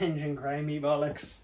engine grimy bollocks.